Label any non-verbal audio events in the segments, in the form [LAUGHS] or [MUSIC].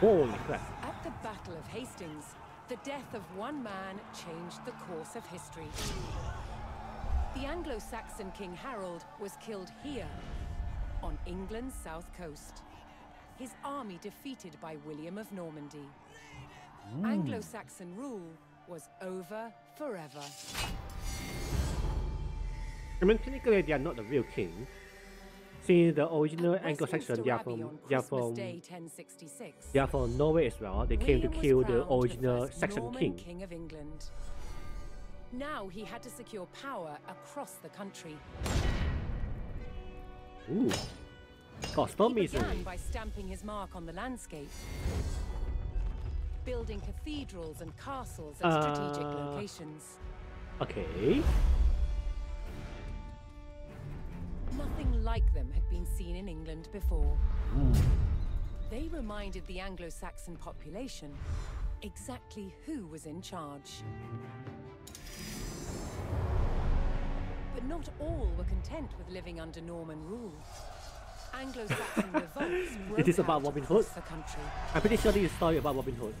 Holy crap. At the Battle of Hastings, the death of one man changed the course of history. The Anglo-Saxon King Harold was killed here, on England's south coast. His army defeated by William of Normandy. Hmm. Anglo-Saxon rule was over forever. I mean, technically, they are not the real king. Since the original Anglo-Saxon, they are from, they are from, they are from Norway as well. They came to William kill the original Saxon Norman king. of England. Now he had to secure power across the country. Ooh. Got storm misery. by stamping his mark on the landscape, building cathedrals and castles at strategic Uh, locations. Okay. Like them had been seen in England before. They reminded the Anglo-Saxon population exactly who was in charge. But not all were content with living under Norman rule. Anglo-Saxon [COUGHS] revolts broke about out Robin Hood? the country. I'm pretty sure this is a story about Robin Hood.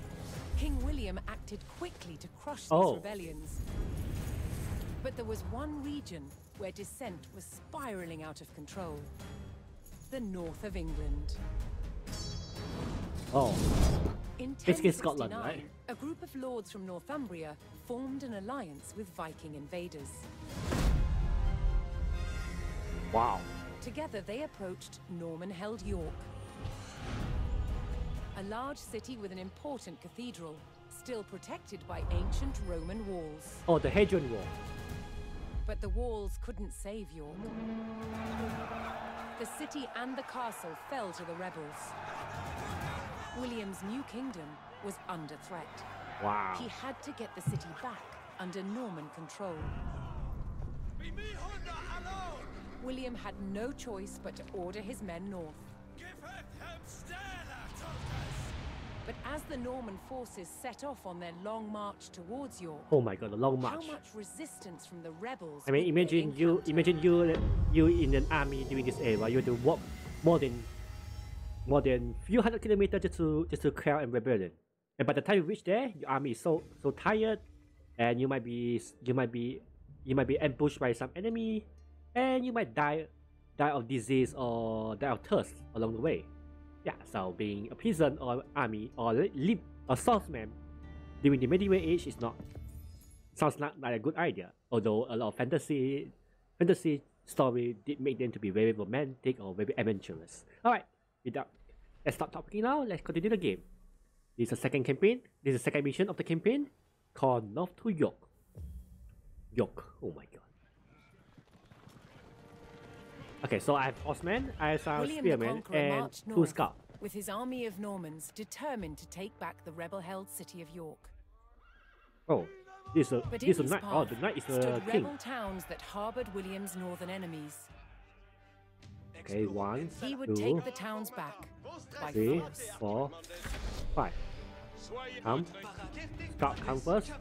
King William acted quickly to crush these Oh. rebellions. But there was one region where dissent was spiraling out of control. The north of England. Oh. In Basically Scotland, right? a group of lords from Northumbria formed an alliance with Viking invaders. Wow. Together they approached Norman-held York. A large city with an important cathedral, still protected by ancient Roman walls. Oh, the Hadrian Wall. But the walls couldn't save York. The city and the castle fell to the rebels. William's new kingdom was under threat. Wow. He had to get the city back under Norman control. William had no choice but to order his men north. But as the Norman forces set off on their long march towards York, Oh my god, the long march! how much resistance from the rebels? I mean, imagine you, imagine you, you in an army during this era. You have to walk more than, more than few hundred kilometers just to just to clear a rebellion. And by the time you reach there, your army is so so tired, and you might be you might be you might be ambushed by some enemy, and you might die die of disease or die of thirst along the way. Yeah, so being a peasant or army or live a swordsman during the medieval age is not sounds not like a good idea. Although a lot of fantasy fantasy story did make them to be very romantic or very adventurous. Alright, without let's stop talking now, let's continue the game. This is the second campaign. This is the second mission of the campaign called North to York. York. Oh my god. Okay, so I have Osman, I have some William the spearmen, Conqueror and marched two north with his army of Normans determined to take back the rebel-held city of York. Oh, this is a But this is a knight. Oh, the knight is stood the king. rebel towns that harbored William's northern enemies. Okay, one, He would two, take the towns back by three, force. four, five. Come. Scout come first.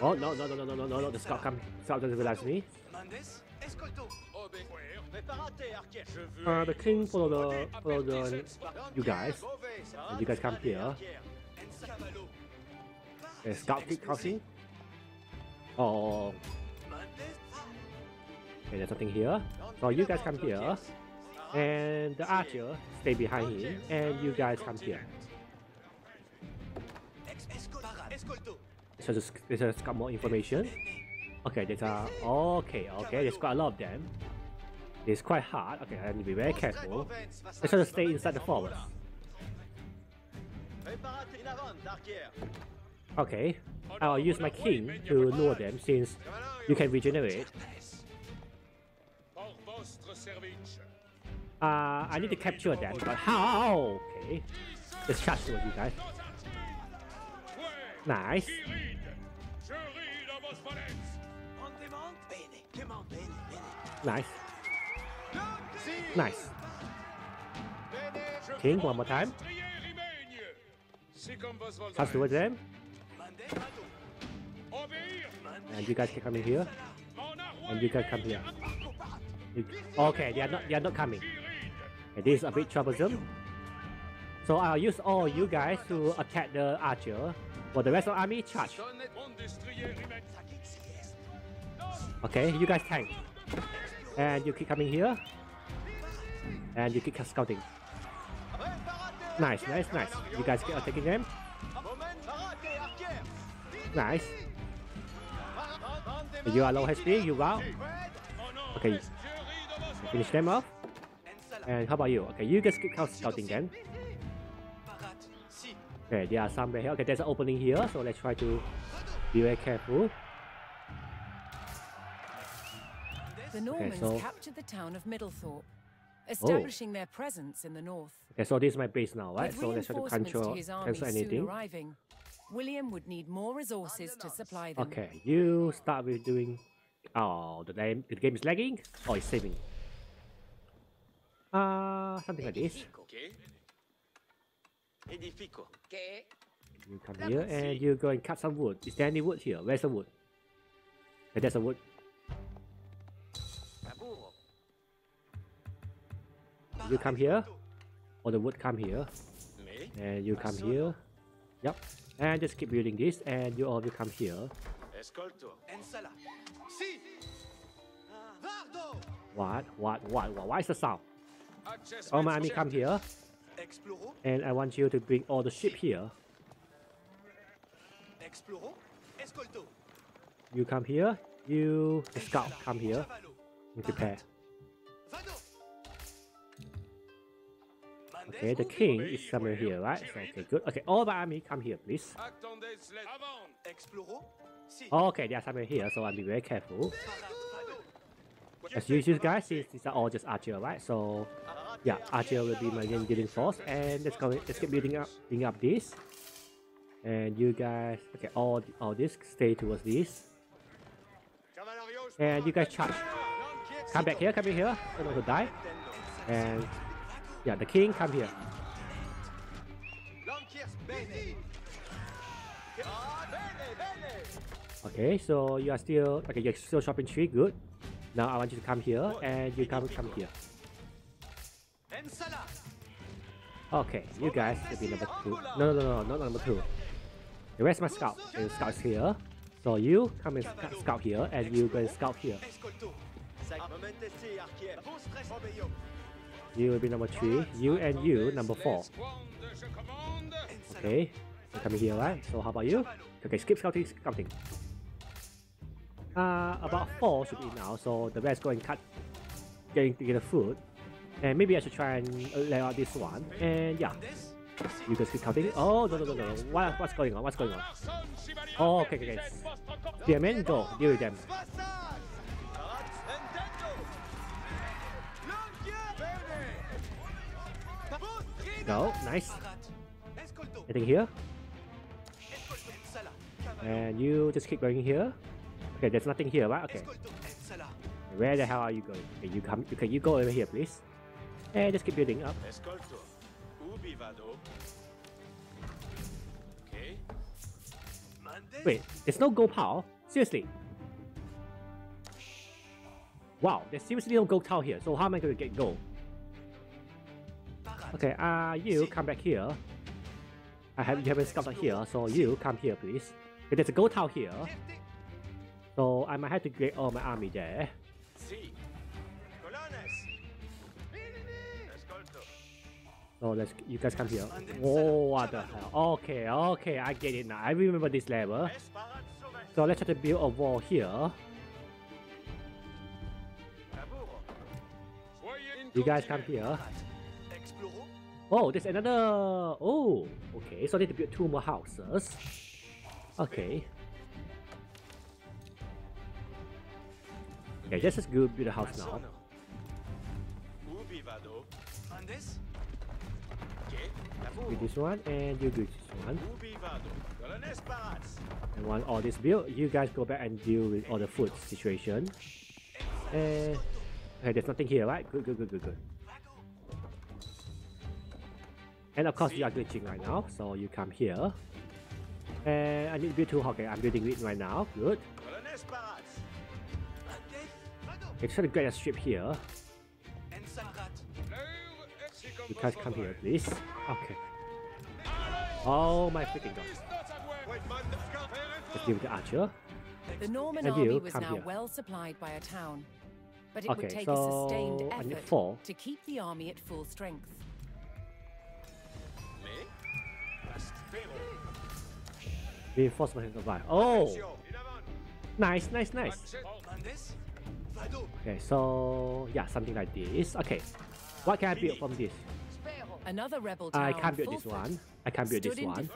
Oh, no, no, no, no, no, no, no, the scout come. Scout doesn't realize me. Uh, the king follow the, follow the, you guys. And you guys come here. The scout keep crossing. Oh. Okay, there's something here. So you guys come here. And the archer stay behind him. And you guys come here. So just, let's got more information. Okay, there's a okay, okay, there's quite a lot of them. It's quite hard. Okay, I need to be very careful. Let's just stay inside the forest. Okay, I'll use my king to lure them since you can regenerate. Uh, I need to capture them, but how? Okay, let's charge towards you guys. Nice. Nice. Nice. King, one more time. Charge towards them. And you guys can come in here. And you guys come here. You- okay, they are not they are not coming. Okay, this is a bit troublesome. So I'll use all you guys to attack the archer. For the rest of the army, charge. Okay, you guys tank. And you keep coming here. And you keep scouting. Nice, nice, nice. You guys keep attacking them. Nice. You are low HP, you wow. Okay, finish them off. And how about you? Okay, you guys keep scouting then. Okay, there are some right here. Okay, there's an opening here, so let's try to be very careful. The Normans so- captured the town of Middlethorpe, establishing their presence in the north. Okay, so this is my base now, right? With So let's try to control, to his army cancel soon anything. arriving, William would need more resources to supply them. Okay, you start with doing. Oh, the game, the game is lagging. Oh, it's saving. Uh, something like this. Che? Edifico. You come here and you go and cut some wood. Is there any wood here? Where's the wood? Okay, there's a wood. You come here, or the wood come here, and you come here. Yep. And just keep building this, and you all will come here. Escolto. Ensala. Si. Ah. What? What? What? What? Why is the sound? Oh, my army come here, Exploro. And I want you to bring all the ship here. You come here. You, the scout, come here and prepare. Okay, the king is somewhere here, right? So, okay, good. Okay, all my army come here, please. Okay, they are somewhere here, so I'll be very careful. As usual, guys, these are all just archer, right? So, yeah, archer will be my main building force, and let's go. Let's keep building up, building up this. And you guys, okay, all all this stay towards this, and you guys charge. Come back here, come in here. Don't want to die. And yeah, the king come here. Okay, so you are still okay. You're still shopping tree. Good. Now I want you to come here, and you come come here. Okay, you guys will be number two. No, no, no, no, not number two. The rest my scout. The scout is here. So you come and sc- scout here, and you go and scout here. You will be number three. You and you number four. Okay, you coming here, right? So how about you? Okay, skip scouting, scouting. Uh, about four should be now. So the rest go and cut, getting to get the food. And maybe I should try and lay out this one. And yeah, you guys keep counting. Oh no no no no! What, what's going on? What's going on? Oh okay okay. okay. Spearmen, go deal with them. Go, nice. Anything here? And you just keep going here. Okay, there's nothing here, right? Okay. Where the hell are you going? Okay, you come. Okay, you go over here, please. And just keep building up. Escolto. Ubi vado? Che? Mandes. Wait, there's no gold power? Seriously? Wow, there's seriously no gold tile here. So how am I going to get gold? Okay, uh, you come back here. I have you haven't scouted here, so you come here, please. Okay, there's a gold tile here, so I might have to create all my army there. Oh, so let's you guys come here. Oh, what the hell? Okay, okay, I get it now. I remember this level. So let's try to build a wall here. You guys come here. Oh, there's another. Oh, okay. So I need to build two more houses. Okay. Okay, let's just go build a house now. Build Laburo. this one, and you build this one. And once all this built, you guys go back and deal with all the food situation. And okay, there's nothing here, right? Good, good, good, good, good. And of course, you are glitching right now, so you come here. And I need to build two. Okay, I'm building it right now. Good. Colones parats. Mandes. Okay, try to get a strip here. You guys come here, please. Okay. Oh my freaking god. With the archer. The Norman And army was now here. well supplied by a town, but it Okay, would take so a sustained effort to keep the army at full strength. Reinforcement can survive. Oh! Attention, in avant. Nice, nice, nice. Okay, so yeah, something like this. Okay. What can I build from this? Another rebel I can't build this one. I can't build this one.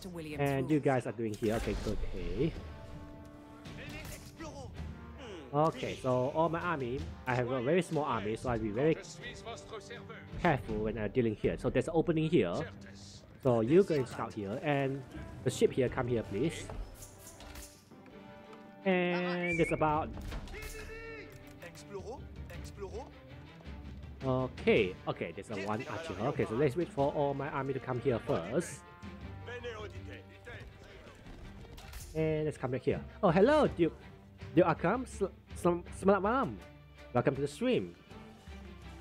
to And you guys are doing here. Okay. Okay. Okay, so all my army, I have a very small army, so I'll be very Je suis votre serveur. careful when I'm dealing here. So there's an opening here. So you go and scout here, and the ship here, come here, please. And it's about okay, okay. There's a one archer. Okay, so let's wait for all my army to come here first, and let's come back here. Oh, hello, Duke. Duke Akram. Sel- sel- malam. Welcome to the stream.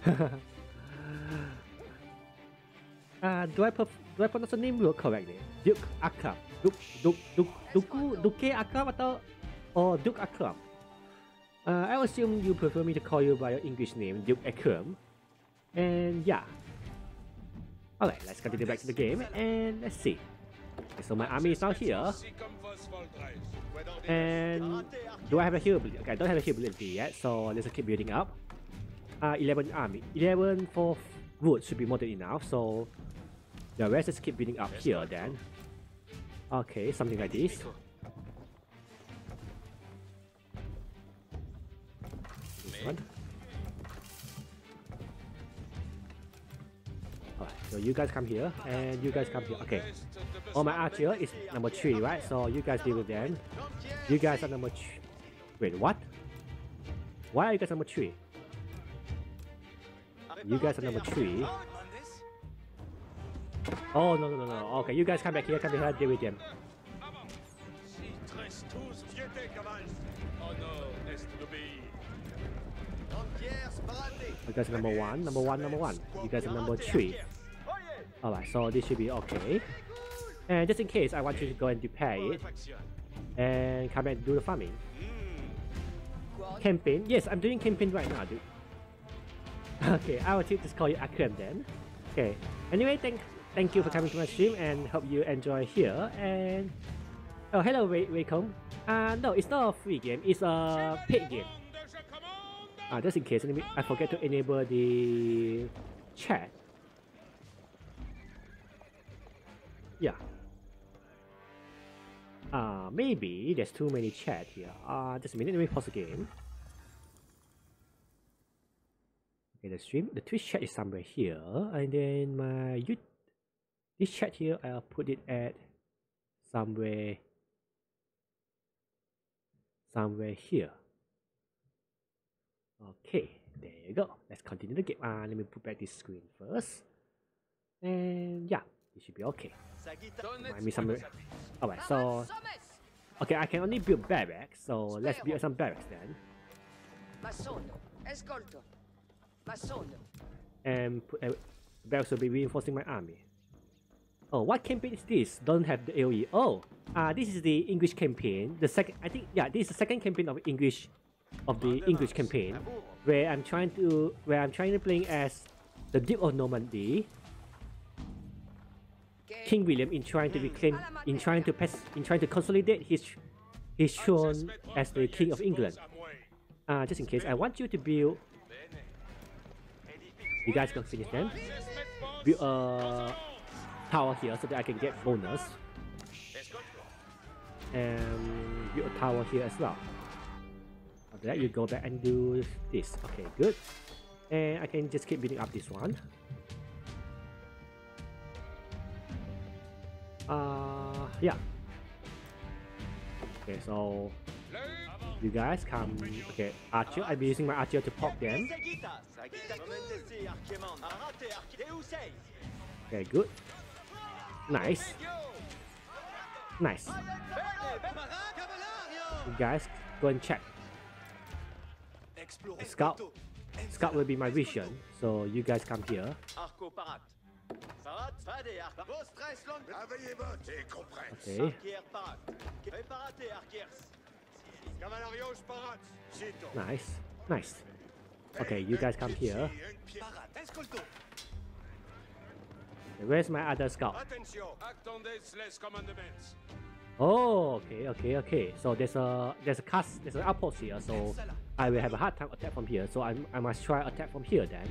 [LAUGHS] uh, do I do I pronounce the name correctly? Duke Akram. Duke Duke Duke Duke Duke Akram atau or Duke Akram? Uh, I assume you prefer me to call you by your English name, Duke Akram. And yeah. Alright, let's continue back to the game and let's see. Okay, so my army is now here. And do I have a hero ability? Okay, I don't have a hero ability yet, so let's keep building up. Uh, 11 army. 11 for wood should be more than enough, so the rest let's keep building up here then. Okay, something like this. This one. So you guys come here, and you guys come here. Okay. Oh, my archer is number 3, right? So you guys deal with them. You guys are number three. Wait, what? Why are you guys number three? You guys are number three. Oh no no no no. Okay, you guys come back here. Come back here. Deal with them. You guys are number one. Number one. Number one. You guys are number three. Alright, so this should be okay. And just in case, I want you to go and repair it and come back and do the farming. Campaign? Yes, I'm doing campaign right now, dude. [LAUGHS] Okay, I will just call you Akram then. Okay. Anyway, thank thank you for coming to my stream and hope you enjoy here. And oh, hello, Raycom. Uh, no, it's not a free game. It's a paid game. Uh, just in case, I forget to enable the chat. Yeah. Uh, maybe there's too many chat here. Uh, just a minute, let me pause the game. Okay, the stream, the Twitch chat is somewhere here, and then my you, this chat here, I'll put it at somewhere, somewhere here. Okay, there you go. Let's continue the game. Uh, let me put back this screen first. And yeah, it should be okay. Might be some. Alright, so okay, I can only build barracks, so let's build some barracks then, Massono, ascolto. Massono, and put, uh, barracks will be reinforcing my army. Oh, what campaign is this? Don't have the AOE. Oh, uh, this is the English campaign. The second, I think, yeah, this is the second campaign of English, of the English campaign, where I'm trying to, where I'm trying to play as the Duke of Normandy, King William in trying to reclaim, in trying to pass, in trying to consolidate his his throne as the King of England. Uh, just in case, I want you to build. You guys can finish them. Build a tower here so that I can get bonus, and build a tower here as well. After that, you go back and do this. Okay, good. And I can just keep building up this one. Uh, yeah. Okay, so you guys come. Okay, archer. I'll be using my archer to pop them. Okay, good. Nice, nice. You guys go and check. Scout. Scout will be my vision. So you guys come here. Okay. Arquier parat. Preparate, arquiers. Cavalarios parat. Sito. Nice. Nice. Okay, you guys come here. Where's my other scout? Attention. Attendez les commandements. Oh, okay, okay, okay. So there's a there's a cast there's an outpost here, so I will have a hard time attack from here. So I I must try attack from here then.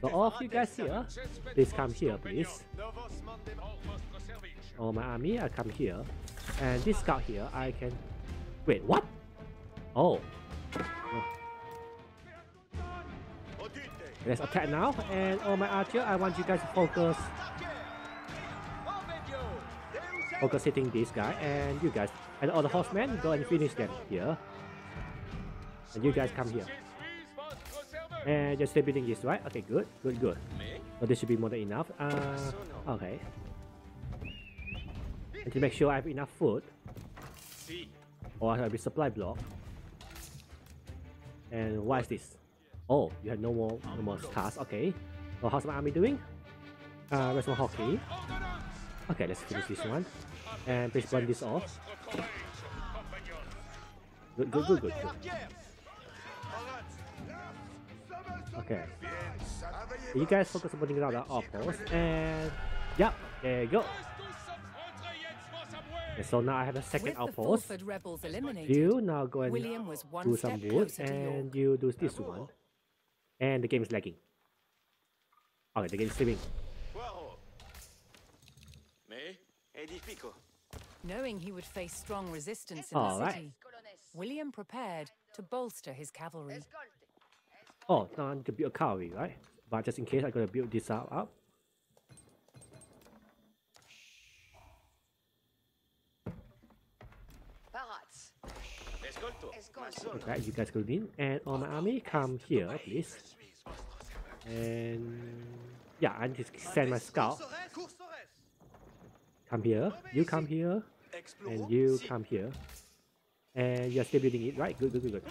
But all of you guys here, please come here, please. Novos mandem. Or vostre service. All my army, I come here, and this scout here, I can. Wait, what? Oh, let's attack now. And all my archer, I want you guys to focus focus hitting this guy, and you guys and all the horsemen go and finish them here. And you guys come here. And you're building this, right? Okay, good, good, good. So this should be more than enough. Uh, okay. And to make sure I have enough food, or I have a supply block. And what is this? Oh, you have no more, no more tasks. Okay. So how's my army doing? Uh, where's my hockey? Okay, let's finish this one. And please burn this off. Good, good, good, good, good. Arquiers. Okay. You guys focus on putting down the outpost, uh, and yep, there you go. And so now I have a second With outpost. Fulford rebels eliminated, You now go and William was one do some step wood, and you do this one. And the game is lagging. Okay, the game is sleeping. Poirot. Mais, edifico. Knowing he would face strong resistance in All the right. city, William prepared to bolster his cavalry. Oh, now I need to build a cavalry, right? But just in case, I'm gonna build this up. up. Right, you guys go in, and all my army come here, please. And yeah, I need to send my scout. Come here. You come here, and you come here. And you're still building it, right? Good, good, good, good.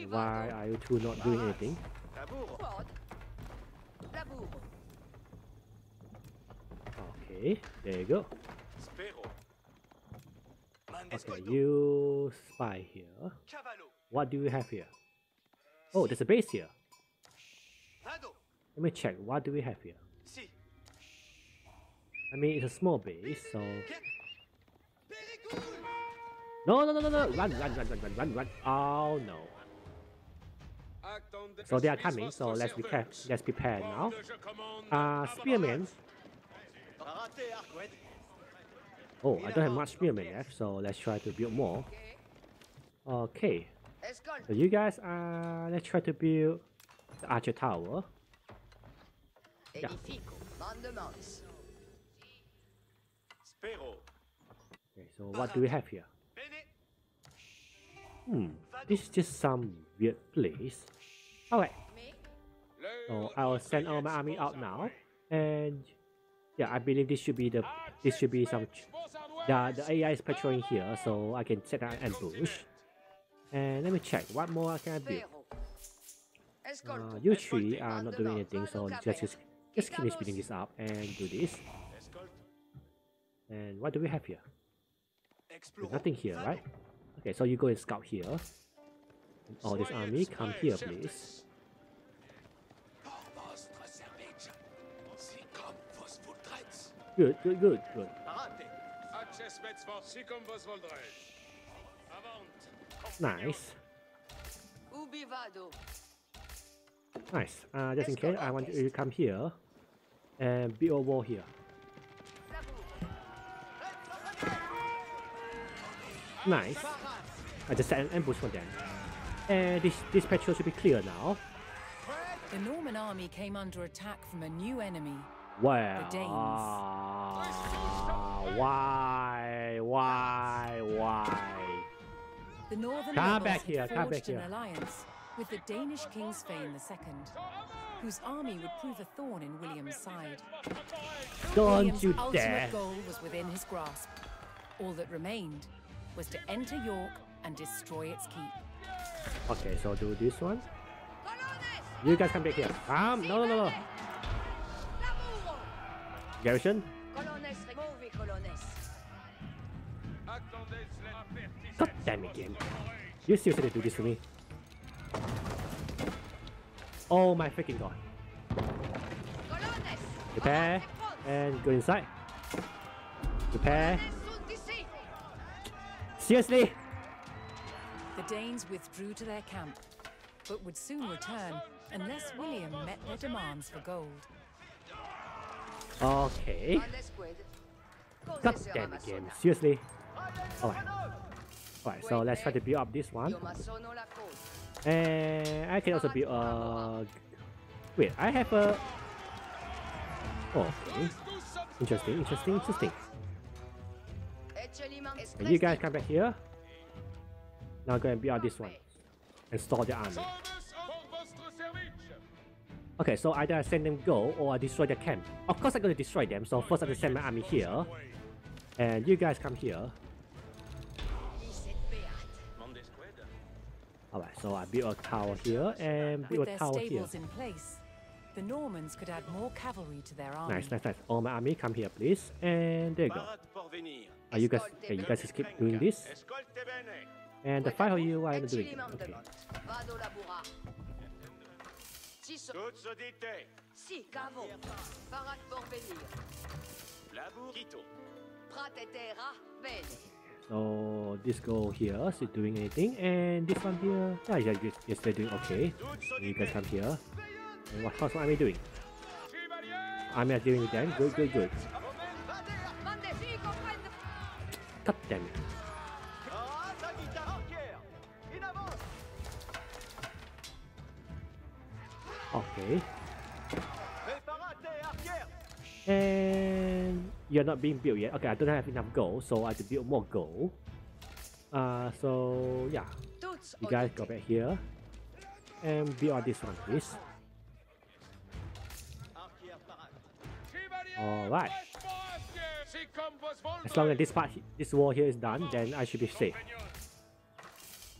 Ubi Why are you two not doing anything? Labour. Quod. Labour. Okay, there you go. Okay, you spy here. What do you have here? Oh, there's a base here. Let me check. What do we have here? I mean, it's a small base, so. No, no, no, no, no! Run, run, run, run, run, run, run! Oh no! So they are coming. So let's prepare. Let's prepare now. Uh, spearmen. Oh, I don't have much spearmen left, so let's try to build more. Okay, so you guys, uh, let's try to build the archer tower. Yeah. Okay, so what do we have here? Hmm, this is just some weird place. Alright, so I will send all my army out now, and yeah, I believe this should be the this should be some. The the AI is patrolling here, so I can set an ambush. And let me check. What more can I build? Uh, you three are not doing anything, so just just just finish building this up and do this. And what do we have here? There's nothing here, right? Okay, so you go and scout here. And all this army, come here, please. Good, good, good, good. Parate. Acces vets for si cum vos voldrez. Avant. Nice, nice. Uh, just in case, I want you to come here and build a wall here. Nice. I just set an ambush for them. And this this patrol should be clear now. The Norman army came under attack from a new enemy. Well, Danes. ah, why, why, why? The Northern Come back here, come back an here. alliance with the Danish king Svein II, whose army would prove a thorn in William's side. Don't William's you ultimate dare! goal was within his grasp. All that remained was to enter York and destroy its keep. Okay, so do this one. You guys come back here. Come! No, no, no, Garrison? God damn it, game. You seriously do this to me? Oh my freaking god. Prepare and go inside. Prepare. Seriously? The Danes withdrew to their camp, but would soon return unless William met their demands for gold. Okay. God damn it, game. Seriously? Alright. Alright, so let's try to build up this one. And I can also build a... Wait, I have a... Oh, okay. Interesting, interesting, interesting. And you guys come back here. Now go and build out this one. And store the army. Pour votre service Okay, so either I send them go or I destroy their camp. Of course I'm gonna destroy them, so first I have to send my army here. And you guys come here. Licet beat Mondesqued Alright, so I build a tower here and build a tower here. in place, the Normans could add more cavalry to their army. Nice, nice, nice. All my army come here, please. And there you go. Parade pour venir Are you guys? Okay, you guys just keep doing this. Escolte bene And the final of you are doing it. Ecceliment Okay. Vado labura Si so Toutes audite Si cavo Parat pour venir Labour Quito Prat et terra Bene So this go here, is it doing anything? And this one here, yeah, yeah, yes, yes they're doing okay. And you guys come here. And what how's my army doing? Chevalier Army are dealing with them. Good, good, good. Mande si comprende God damn it. Okay. And you're not being built yet. Okay, I don't have enough gold, so I have to build more gold. Uh, so yeah, you guys go back here and build on this one, please. Arrière parade Chevalier Alright. Fraîchement C'est comme vos As long as this part, this wall here is done, then I should be safe.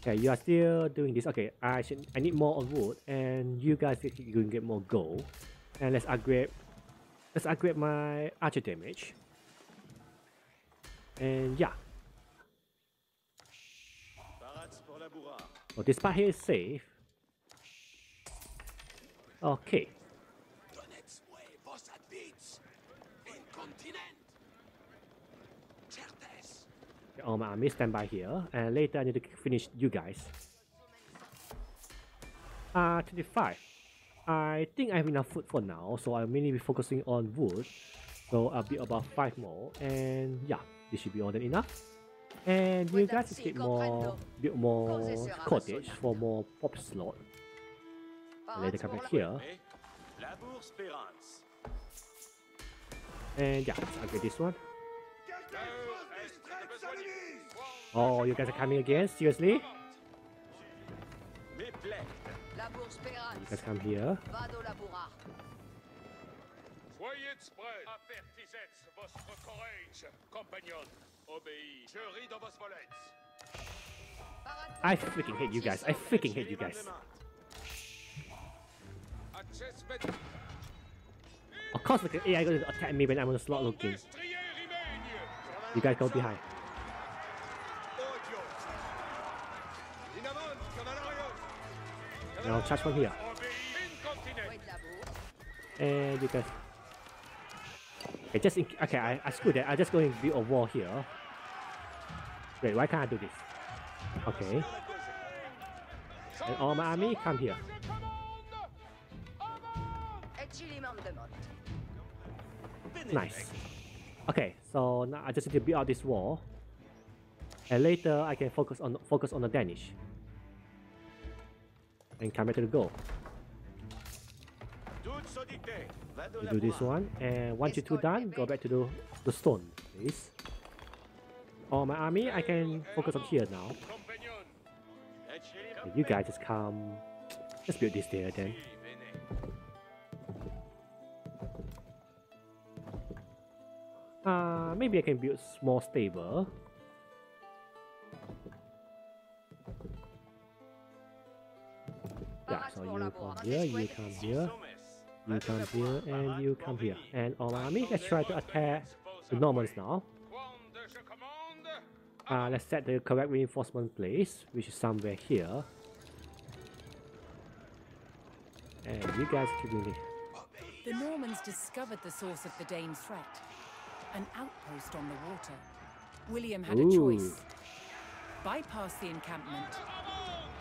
Okay, you are still doing this. Okay, I should. I need more wood, and you guys you can get more gold. And let's upgrade. Let's upgrade my archer damage. And yeah, so this part here is safe. Okay, all my army stand by here, and later I need to finish you guys. Uh, 25. I think I have enough food for now, so I'll mainly be focusing on wood. So I'll be about 5 more, and yeah, this should be more than enough. And you guys just get more, build more cottage for more pop slot. And later come back here, and yeah, let's upgrade this one. Oh, you guys are coming again? Seriously? Mes plaies You guys come here. Vado labura Soyez prêts. Avertissez votre courage, compagnon. Obéis. Je ris dans vos volets. Parat I freaking hate you guys. I freaking hate you guys. Of course, the AI going to attack me when I'm on the slot looking. You guys go behind. Cavalerio Now charge from here. Obéis. Incontinent. Wait labour And you guys. Okay, just in, okay. I, I screwed that. I just going to build a wall here. Wait, why can't I do this? Okay. And all my army come here. Ecceliment de mont Nice. Okay, so now I just need to build out this wall, and later I can focus on focus on the Danish, and come back to the goal. You do this one, and once you two done, go back to the the stone, please. All my army, I can focus on here now. You guys just come. Let's build this there then. Uh, maybe I can build small stable. Yeah, so you come here, you come here, you come here, and you come here. And all army, let's try to attack the Normans now. Uh, let's set the correct reinforcement place, which is somewhere here. And you guys keep moving. The Normans discovered the source of the Dane threat an outpost on the water. William had a choice bypass the encampment,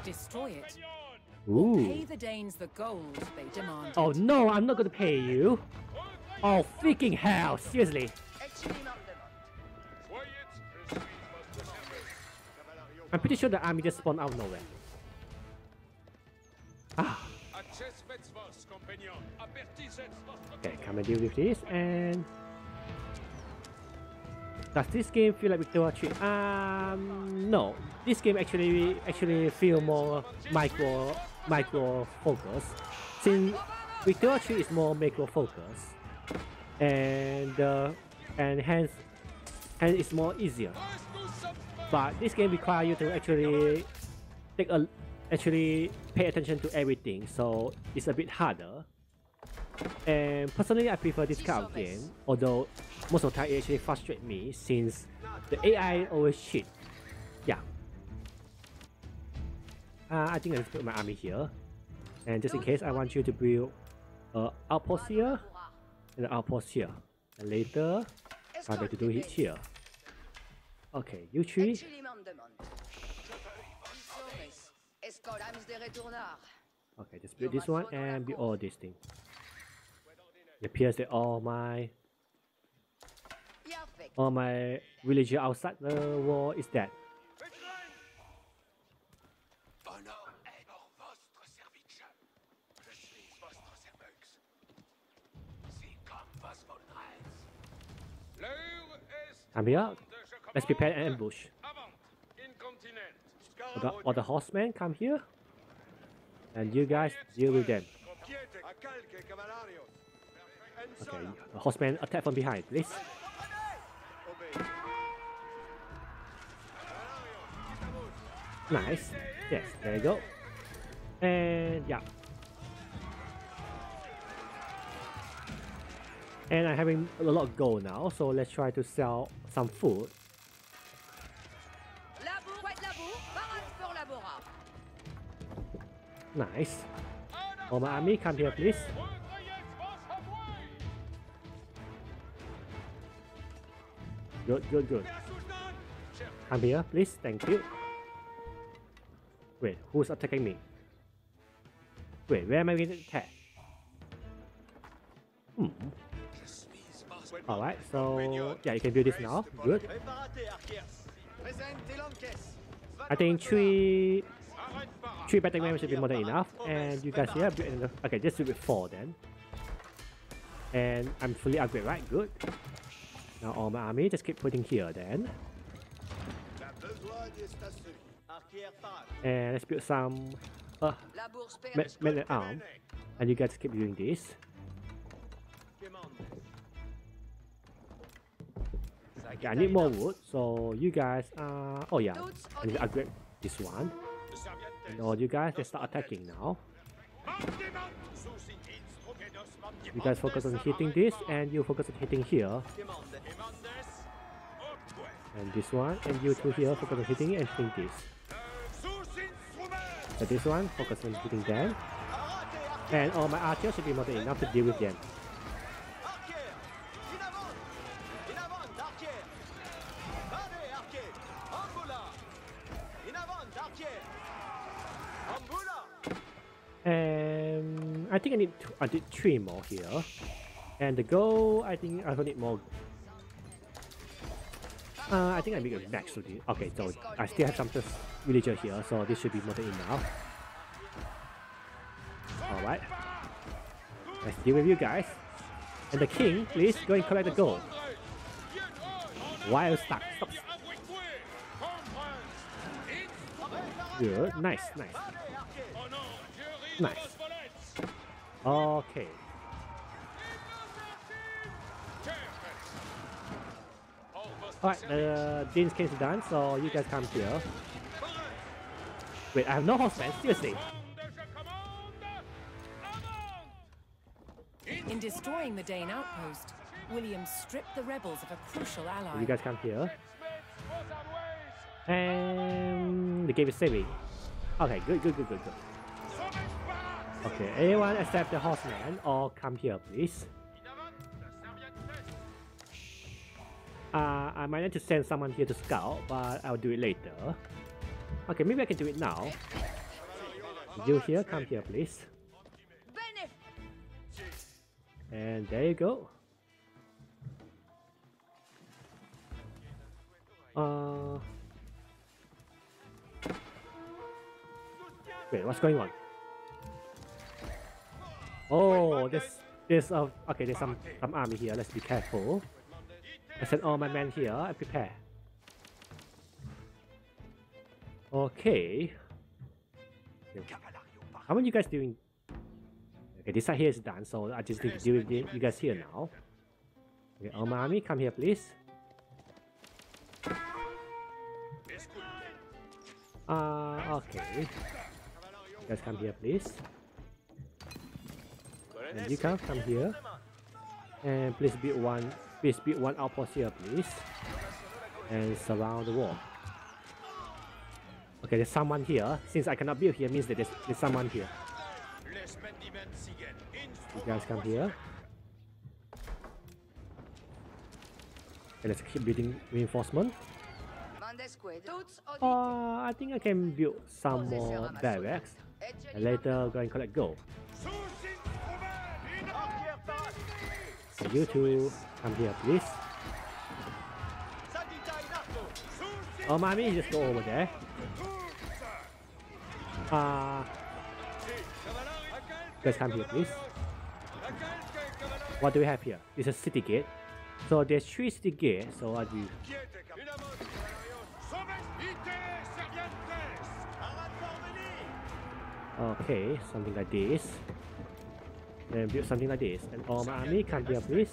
destroy it, pay the Danes the gold they. Oh no, I'm not gonna pay you. Oh freaking hell, seriously. Et tu lui manques de monde. I'm pretty sure the army just spawned out of nowhere. Ah, okay, come and deal with this and does this game feel like Victoria 3? Um, no. This game actually actually feel more micro micro focus, since Victoria 3 is more macro focus, and uh, and hence and it's more easier. But this game require you to actually take a actually pay attention to everything, so it's a bit harder. And personally, I prefer this kind of game, although most of the time it actually frustrates me since the AI always cheat. Yeah. Uh, I think I just put my army here, and just in case, I want you to build a outpost here and an outpost here, and later try to do it here. Okay, you three. Okay, just build this one and build all this thing. It appears that all my all my villager outside the wall is dead. Come here. Let's prepare an ambush. All the, all the horsemen come here. And you guys deal with them. Okay, the horsemen attack from behind, please. Nice. Yes, there you go. And yeah. And I'm having a lot of gold now, so let's try to sell some food. Labour, ouais, labour. Parade pour Labora. Nice. All my army, come here, please. Good, good, good. Come here, please. Thank you. Wait, who's attacking me? Wait, where am I being attacked? Alright, so yeah, you can build this now. Good. Préparate, Arkiers. Presente Lankes. I think three three battle members should be more than enough. And you guys here, build another- okay, just do it with four then. And I'm fully upgraded, right? Good. Now all my army, just keep putting here then. And let's build some uh, Labour spare. men, men at arm. And you guys keep doing this. I need more wood, so you guys uh oh yeah, I need to upgrade this one. And all you guys let's start attacking now. You guys focus on hitting this and you focus on hitting here. And this one and you two here focus on hitting and hitting this. So this one focus on hitting them. And all my archers should be more than enough to deal with them. Think I need I did three more here. And the goal, I think I need more. Uh, I think I make a max to this. Okay, so I still have some just villager here, so this should be more than enough. Alright. Let's deal with you guys. And the king, please go and collect the gold. You stuck? Stop. Good, nice, nice. Nice. Okay. Alright, the uh, Danes came to dance, so you guys come here. Wait, I have no horsemen, seriously. In destroying the Dane outpost, William stripped the rebels of a crucial ally. You guys come here. And the game is saving. Okay, good, good, good, good, good. Okay, anyone except the horseman or come here, please. Uh, I might need to send someone here to scout, but I'll do it later. Okay, maybe I can do it now. You here, come here, please. And there you go. Uh. Wait, what's going on? Oh, there's there's uh, okay. There's some some army here. Let's be careful. I send all my men here and prepare. Okay. How are you guys doing? Okay, this side here is done, so I just need to deal with you guys here now. Okay, all my army, come here, please. Uh, okay. You guys come here, please. And you come, come here. And please build one, please build one outpost here, please. And surround the wall. Okay, there's someone here. Since I cannot build here, means that there's, there's someone here. You guys come here. Okay, let's keep building reinforcement. Mandesque. Uh, I think I can build some more Amazonas. barracks and later go and collect gold. You two come here, please. Oh, mommy, just go over there. Uh, guys, come here, please. What do we have here? It's a city gate. So there's three city gates. So what do? Okay, something like this. Then build something like this. And all my army come here, please.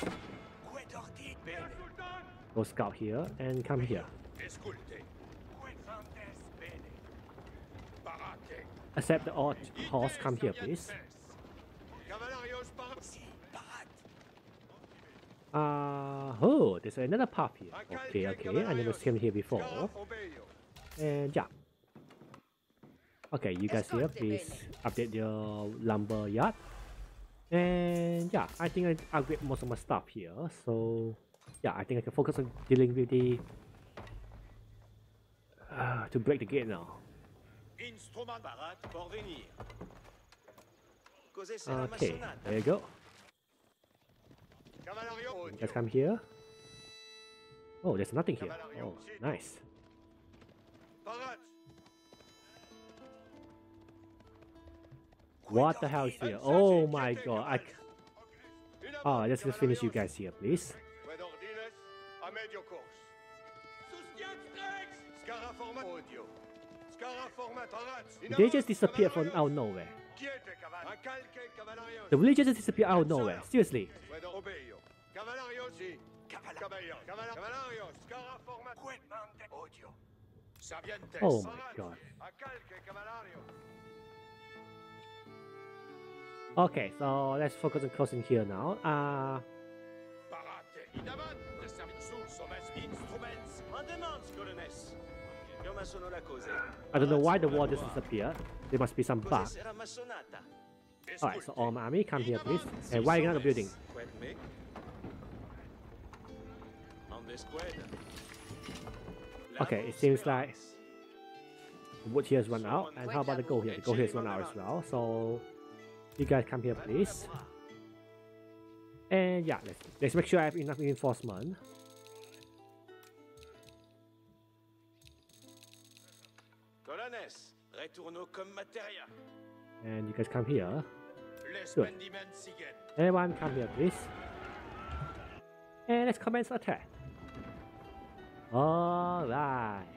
Go scout here and come here. Accept the odd horse. Come here, please. Uh, oh, there's another path here. Okay, okay, I never seen here before. And yeah. Okay, you guys here, please update your lumber yard. And yeah, I think I upgrade most of my stuff here. So yeah, I think I can focus on dealing with the uh, to break the gate now. Instrument parat porvenir. Cos'è se la Okay, there you go. Guys come here. Oh, there's nothing here. Oh, nice. What the hell is here? Oh my god, I. c- Oh, let's just finish you guys here, please. Fred Ordines, a medio course. Sustian Strex! Scara format audio. Scara format parat. They just disappeared from out of nowhere. Quiete, caval. A calque, cavalarios. The villagers just disappeared out of nowhere. Seriously. Fred Obeo. Cavalarios. Si. Cavalarios. Cavalarios. Scara format. audio. Sabientes. Oh my god. A calque, cavalario. Okay, so let's focus on closing here now. Uh, Parate. In avant. De service sul somes instruments. En demande, colonnes. Come sono la cose? I don't know why the wall just disappeared. There must be some bug. Cos'è la massonata? Alright, so all my army, come here please. And why are you not building? Quet me? En. Okay, it seems like the wood here is run out. And how about the gold here? The gold here is run out as well. So you guys come here please. And yeah, let's, let's make sure I have enough reinforcement. Colonnes, retourno comme materia. And you guys come here. Good. Everyone come here, please. And let's commence attack. Alright.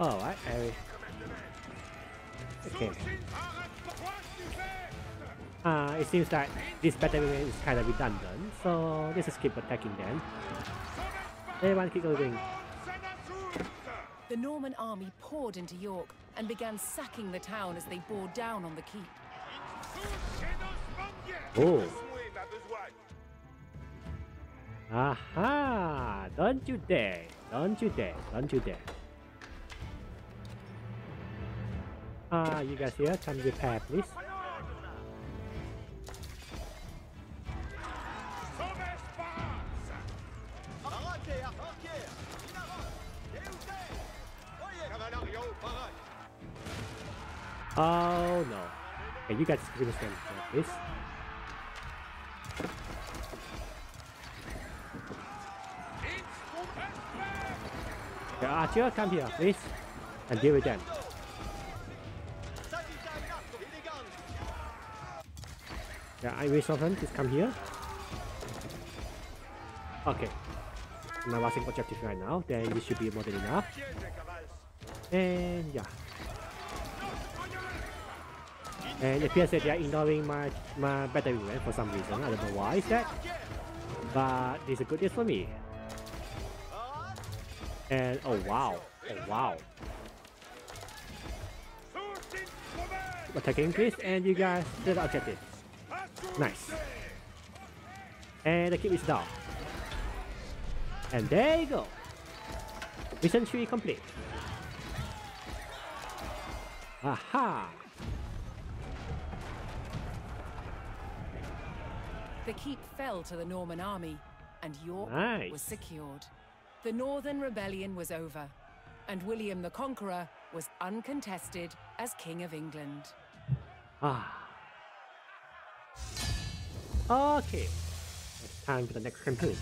Alright, Harry. Okay. Uh, it seems like this battalion is kind of redundant, so let's just keep attacking them. Everyone keep going. The Norman army poured into York and began sacking the town as they bore down on the keep. Oh. Oui, ma besogne. Aha! Don't you dare! Don't you dare! Don't you dare! Ah, you guys here? Come repair, please. Oh no. Okay, you guys us them, please. Okay, Archer, come here, please. And deal with them. Yeah, Irish Sovereign, Just come here. Okay. My last objective right now, then this should be more than enough. And yeah. And it appears that they are ignoring my my battery event for some reason. I don't know why is that. But this is good news for me. And oh wow. Oh wow. Attacking please and you guys did objective. Nice. And the keep is down. And there you go. Mission 3 complete. Aha! The keep fell to the Norman army, and York Nice. was secured. The Northern Rebellion was over, and William the Conqueror was uncontested as King of England. Ah. Okay. It's time for the next campaign.